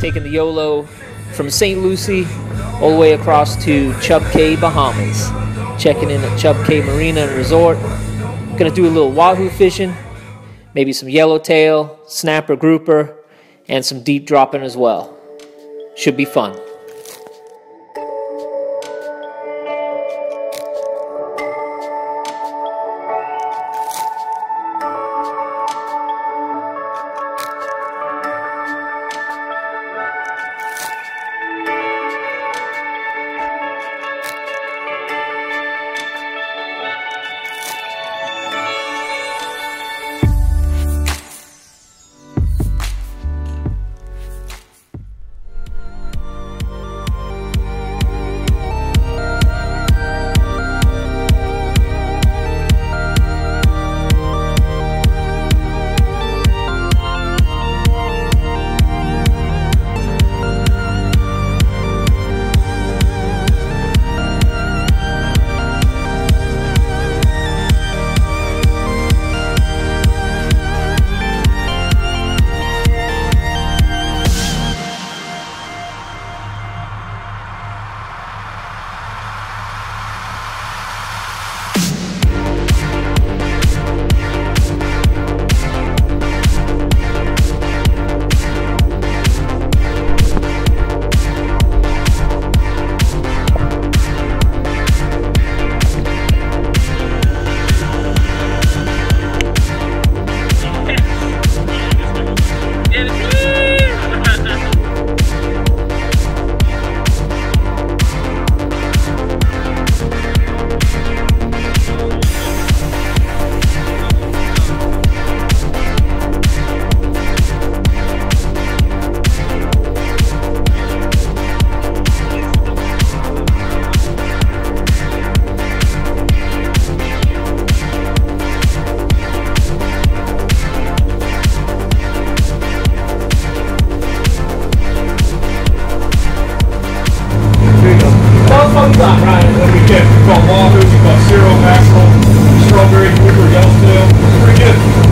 taking the YOLO from St. Lucie all the way across to Chub Cay, Bahamas. Checking in at Chub Cay Marina and Resort. Gonna do a little wahoo fishing, maybe some yellowtail, snapper grouper, and some deep dropping as well. Should be fun. What we get? We've got wahoos, we've got cero mackerel, strawberry, grouper, yellowtail. Pretty good.